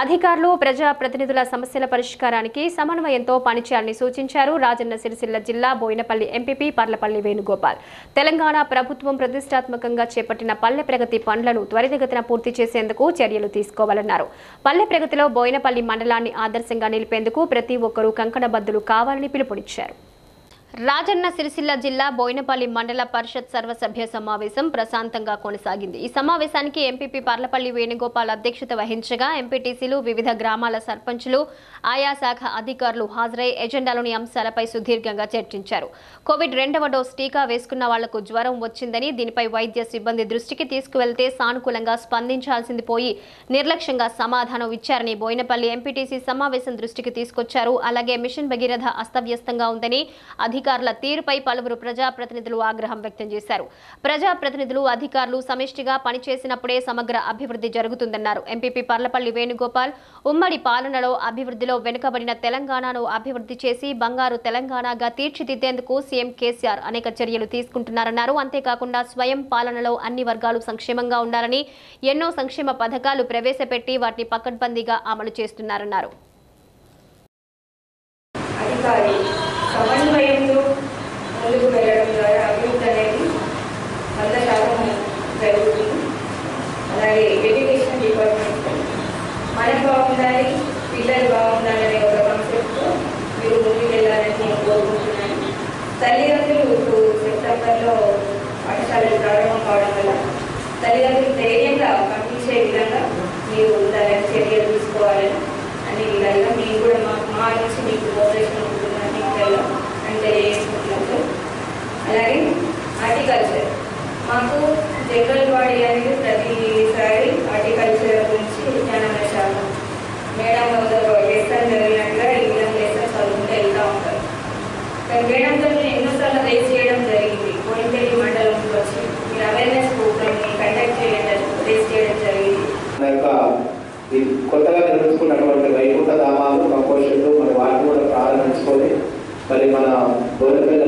అధికారులు ప్రజాప్రతినిధుల సమస్యల పరిష్కారానికి సమన్వయంతో పనిచేయాలని సూచించారు రాజన్న సిరిసిల్ల జిల్లా బోయినపల్లి ఎంపీపీ పర్లపల్లి వేణుగోపాల్. తెలంగాణ ప్రభుత్వం ప్రతిష్టాత్మకంగా చేపట్టిన పల్లె ప్రగతి పనులను త్వరితగతిన పూర్తి చేసేందుకు చర్యలు తీసుకోవాలన్నారు. పల్లె ప్రగతిలో బోయినపల్లి మండలాన్ని ఆదర్శంగా నిలిపేందుకు ప్రతి ఒక్కరూ కంకణబద్దులు కావాలని పిలుపునిచ్చారు. రాజన్న సిరిసిల్ల జిల్లా బోయినపల్లి మండల పరిషత్ సర్వసభ్య సమావేశం ప్రశాంతంగా కొనసాగింది. ఈ సమావేశానికి ఎంపీపీ పర్లపల్లి వేణుగోపాల్ అధ్యక్షత వహించగా ఎంపీటీసీలు వివిధ గ్రామాల సర్పంచులు ఆయా శాఖ అధికారులు హాజరై ఎజెండాలోని అంశాలపై సుదీర్ఘంగా చర్చించారు. కోవిడ్ రెండవ డోస్ టీకా వేసుకున్న వాళ్ళకు జ్వరం వచ్చిందని దీనిపై వైద్య సిబ్బంది దృష్టికి తీసుకువెళ్తే సానుకూలంగా స్పందించాల్సింది పోయి నిర్లక్ష్యంగా సమాధానం ఇచ్చారని బోయినపల్లి ఎంపీటీసీ సమావేశం దృష్టికి తీసుకొచ్చారు. అలాగే మిషన్ భగీరథ అస్తవ్యస్తంగా ఉందని అధికారుల తీరుపై పలువురు ప్రజాప్రతినిధులు ఆగ్రహం వ్యక్తం చేశారు. ప్రజాప్రతినిధులు అధికారులు సమిష్టిగా పనిచేసినప్పుడే సమగ్ర అభివృద్ధి జరుగుతుందన్నారు. ఎంపీపీ పర్లపల్లి వేణుగోపాల్ ఉమ్మడి పాలనలో అభివృద్ధిలో వెనుకబడిన తెలంగాణను అభివృద్ధి చేసి బంగారు తెలంగాణగా తీర్చిదిద్దేందుకు సీఎం కేసీఆర్ అనేక చర్యలు తీసుకుంటున్నారన్నారు. అంతేకాకుండా స్వయం పాలనలో అన్ని వర్గాలు సంక్షేమంగా ఉండాలని ఎన్నో సంక్షేమ పథకాలు ప్రవేశపెట్టి వాటిని పకడ్బందీగా అమలు చేస్తున్నారన్నారు. సమన్వయంలో ముందుకు వెళ్ళడం ద్వారా అభివృద్ధి అనేది వంద శాతం జరుగుతుంది. అలాగే ఎడ్యుకేషన్ డిపార్ట్మెంట్ మనం బాగుండాలి పిల్లలు బాగుండాలనే ఒక కాన్సెప్ట్తో మీరు ముందుకు వెళ్ళాలని నేను కోరుకుంటున్నాను. తల్లిదండ్రులు ఇప్పుడు సెప్టెంబర్లో పాఠశాలలు ప్రారంభం కావడం వల్ల తల్లిదండ్రులు ధైర్యంగా పంపించే విధంగా మీరు దాని చర్యలు తీసుకోవాలని అనే విధంగా మేము కూడా మా మా నుంచి మీకు కోఆపరేషన్ జంగల్ బాడీ అనేది ప్రతిసారి హార్టికల్చర్ గురించి విజ్ఞానం శాఖ. మేడం లెసన్ జరిగినట్టుగా ఈ విధంగా లెసన్ చదువుకుంటూ వెళ్తూ ఉంటారు. మేడంతో నేను ఎన్నోసార్లు రేస్ చేయడం జరిగింది. కోయంపల్లి మండలంకి వచ్చి మీరు అవేర్నెస్ ప్రోగ్రామ్ని కండక్ట్ చేయడం రేస్ చేయడం జరిగింది. కొత్తగా నిర్మించుకున్నటువంటి వైకుంఠ ధామాలు కంపోషన్లు మరి వాటిని కూడా ప్రారంభించుకొని మరి మన గోడపల్లి